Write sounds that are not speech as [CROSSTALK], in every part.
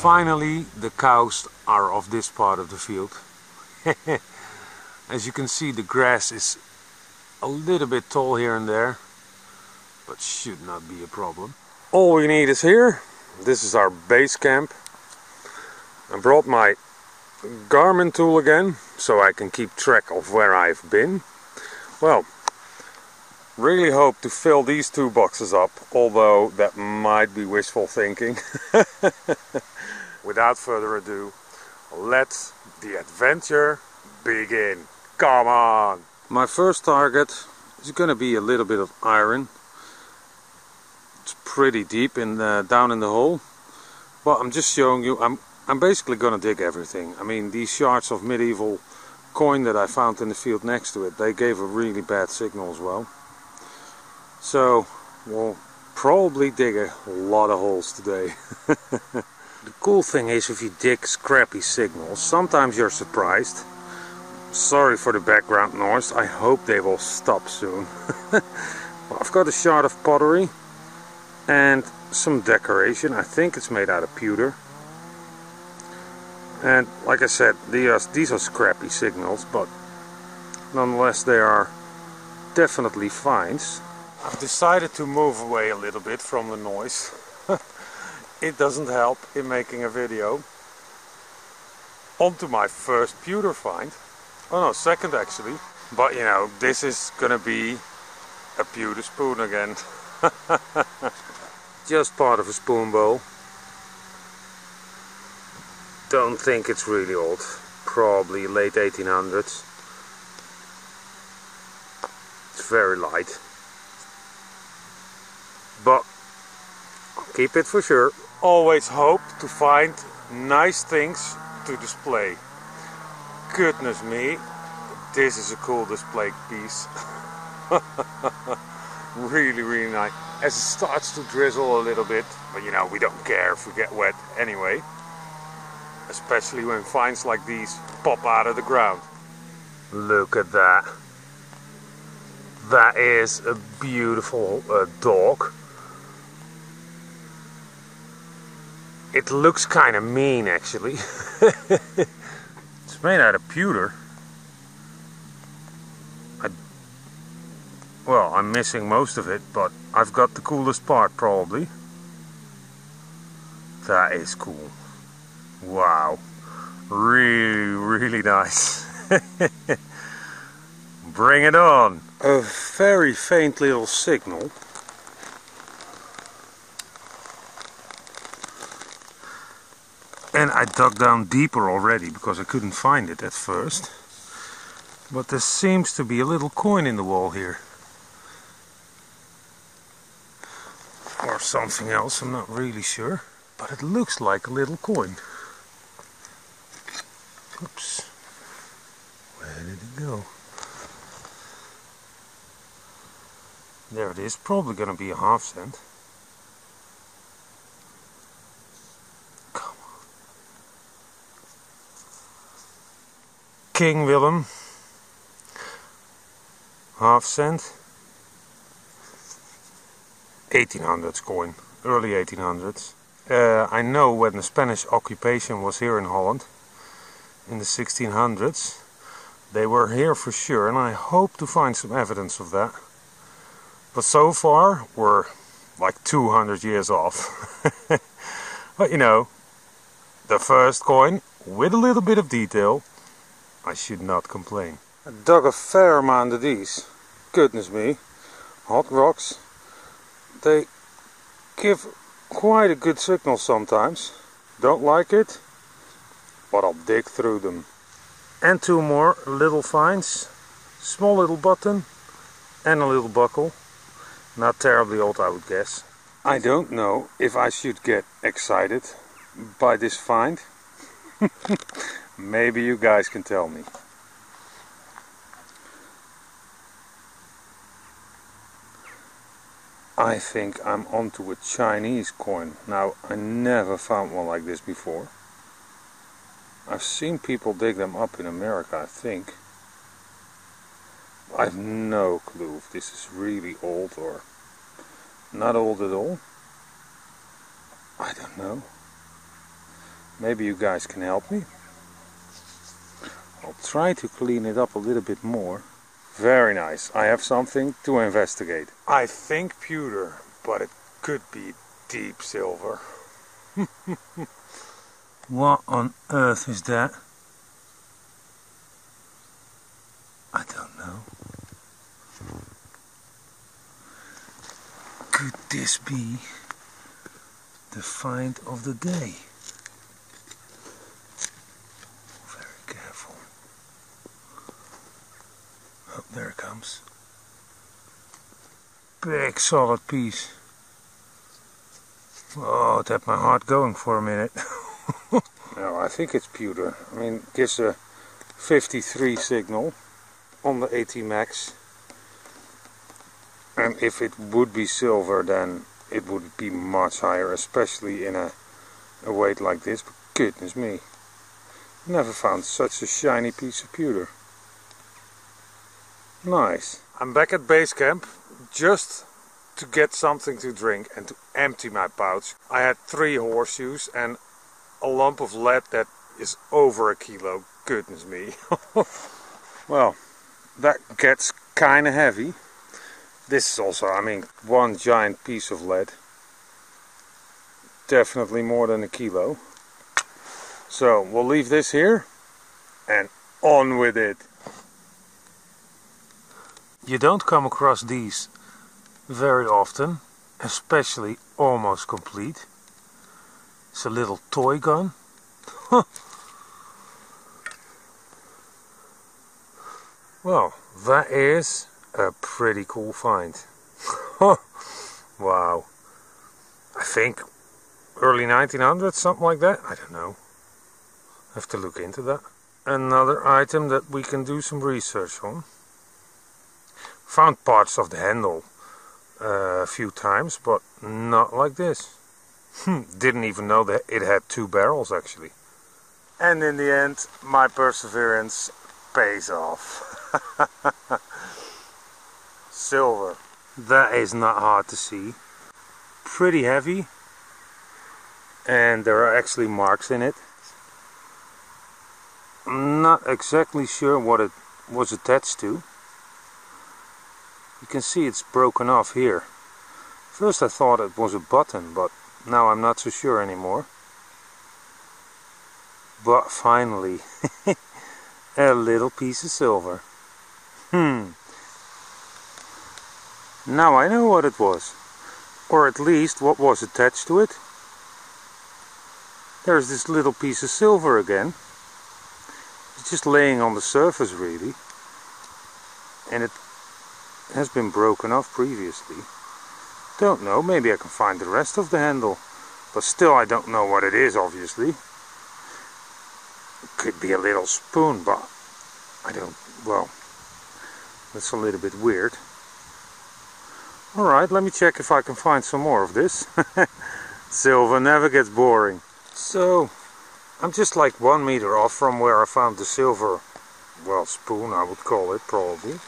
Finally the cows are off this part of the field. [LAUGHS] As you can see the grass is a little bit tall here and there but should not be a problem. All we need is here. This is our base camp. I brought my Garmin tool again so I can keep track of where I've been. Well, really hope to fill these two boxes up, although that might be wishful thinking. [LAUGHS] Without further ado, let the adventure begin. Come on! My first target is going to be a little bit of iron. It's pretty deep in the, down in the hole, but I'm just showing you. I'm I'm basically going to dig everything. I mean, these shards of medieval coin that I found in the field next to it, they gave a really bad signal as well. So, we'll probably dig a lot of holes today. [LAUGHS] the cool thing is if you dig scrappy signals, sometimes you're surprised. Sorry for the background noise, I hope they will stop soon. [LAUGHS] I've got a shard of pottery and some decoration. I think it's made out of pewter. And like I said, these are, uh, these are scrappy signals, but nonetheless they are definitely finds. I've decided to move away a little bit from the noise. [LAUGHS] it doesn't help in making a video. On to my first pewter find. Oh no, second actually. But you know, this is gonna be a pewter spoon again. [LAUGHS] Just part of a spoon bowl don't think it's really old. Probably late 1800s. It's very light. But keep it for sure. Always hope to find nice things to display. Goodness me, this is a cool display piece. [LAUGHS] really, really nice. As it starts to drizzle a little bit, but you know, we don't care if we get wet anyway especially when finds like these pop out of the ground. Look at that. That is a beautiful uh, dog. It looks kind of mean actually. [LAUGHS] it's made out of pewter. I, well, I'm missing most of it, but I've got the coolest part probably. That is cool. Wow. Really, really nice. [LAUGHS] Bring it on. A very faint little signal. I dug down deeper already because I couldn't find it at first. But there seems to be a little coin in the wall here. Or something else, I'm not really sure. But it looks like a little coin. Oops. Where did it go? There it is, probably going to be a half cent. King Willem. Half cent. 1800s coin, early 1800s. Uh, I know when the Spanish occupation was here in Holland in the 1600s. They were here for sure and I hope to find some evidence of that. But so far we're like 200 years off. [LAUGHS] but you know, the first coin with a little bit of detail, I should not complain. I dug a fair amount of these. Goodness me. Hot rocks. They give quite a good signal sometimes. Don't like it? but I'll dig through them. And two more little finds. Small little button and a little buckle. Not terribly old I would guess. I don't know if I should get excited by this find. [LAUGHS] Maybe you guys can tell me. I think I'm onto a Chinese coin. Now, I never found one like this before. I've seen people dig them up in America, I think. I've no clue if this is really old or not old at all. I don't know. Maybe you guys can help me. I'll try to clean it up a little bit more. Very nice. I have something to investigate. I think pewter, but it could be deep silver. [LAUGHS] what on earth is that? I don't know. Could this be the find of the day? Very careful. Oh, there it comes. Big solid piece. Oh, it had my heart going for a minute. [LAUGHS] no, I think it's pewter. I mean, it gives a 53 signal on the AT Max. And if it would be silver, then it would be much higher, especially in a, a weight like this. But goodness me, never found such a shiny piece of pewter. Nice. I'm back at base camp, just to get something to drink and to empty my pouch. I had three horseshoes and a lump of lead that is over a kilo. Goodness me. [LAUGHS] well, that gets kind of heavy. This is also, I mean, one giant piece of lead. Definitely more than a kilo. So we'll leave this here and on with it. You don't come across these very often, especially almost complete. It's a little toy gun. [LAUGHS] well, that is a pretty cool find. [LAUGHS] wow. I think early 1900s, something like that. I don't know. Have to look into that. Another item that we can do some research on. Found parts of the handle a few times, but not like this. Hmm, didn't even know that it had two barrels actually. And in the end, my perseverance pays off. [LAUGHS] Silver. That is not hard to see. Pretty heavy. And there are actually marks in it. I'm not exactly sure what it was attached to. Can see it's broken off here. First I thought it was a button, but now I'm not so sure anymore. But finally, [LAUGHS] a little piece of silver. Hmm. Now I know what it was. Or at least what was attached to it. There's this little piece of silver again. It's just laying on the surface really. And it has been broken off previously. Don't know, maybe I can find the rest of the handle. But still I don't know what it is obviously. It could be a little spoon, but I don't, well, that's a little bit weird. Alright, let me check if I can find some more of this. [LAUGHS] Silver never gets boring. So, I'm just like one meter off from where I found the silver, well, spoon I would call it probably.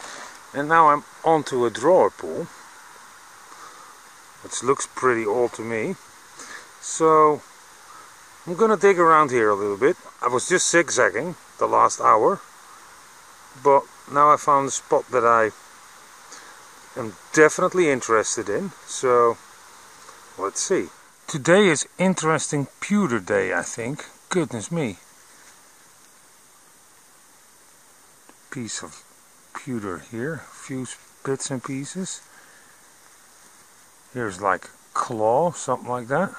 And now I'm onto a drawer pool, which looks pretty old to me. So I'm gonna dig around here a little bit. I was just zigzagging the last hour, but now I found a spot that I am definitely interested in. So let's see. Today is interesting pewter day, I think. Goodness me. Piece of pewter here, a few bits and pieces. Here's like claw, something like that.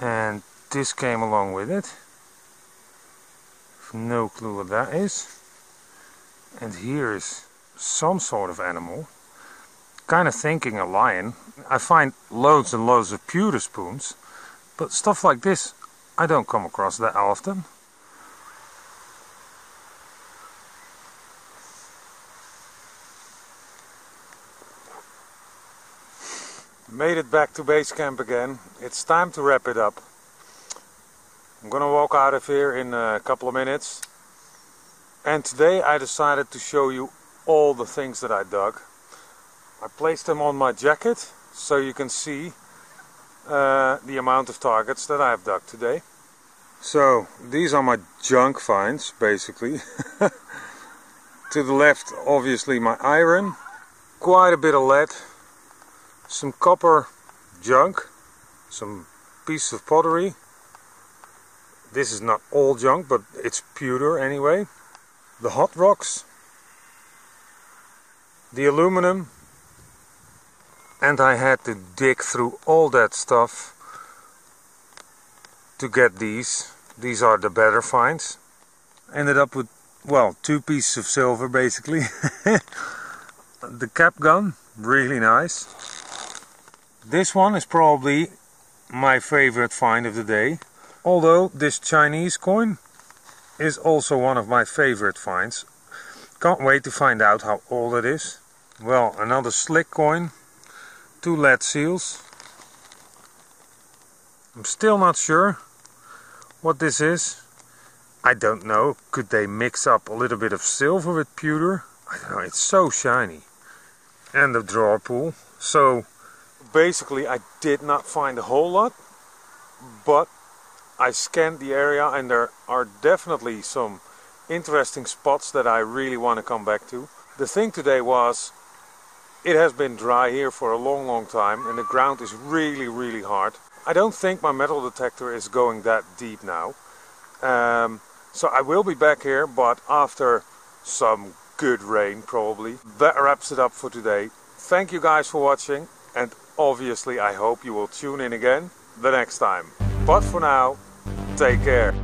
And this came along with it. No clue what that is. And here is some sort of animal. Kind of thinking a lion. I find loads and loads of pewter spoons. But stuff like this, I don't come across that often. Made it back to base camp again. It's time to wrap it up. I'm gonna walk out of here in a couple of minutes. And today I decided to show you all the things that I dug. I placed them on my jacket so you can see uh, the amount of targets that I've dug today. So these are my junk finds basically. [LAUGHS] to the left obviously my iron, quite a bit of lead, some copper junk, some pieces of pottery. This is not all junk but it's pewter anyway. The hot rocks, the aluminum and I had to dig through all that stuff to get these. These are the better finds. Ended up with, well, two pieces of silver basically. [LAUGHS] the cap gun, really nice. This one is probably my favorite find of the day. Although this Chinese coin is also one of my favorite finds. Can't wait to find out how old it is. Well, another slick coin, two lead seals. I'm still not sure what this is. I don't know. Could they mix up a little bit of silver with pewter? I don't know. It's so shiny. And the draw pool. So basically I did not find a whole lot. But I scanned the area and there are definitely some interesting spots that I really want to come back to. The thing today was it has been dry here for a long long time and the ground is really really hard. I don't think my metal detector is going that deep now. Um, so I will be back here, but after some good rain probably. That wraps it up for today. Thank you guys for watching and obviously I hope you will tune in again the next time. But for now, take care.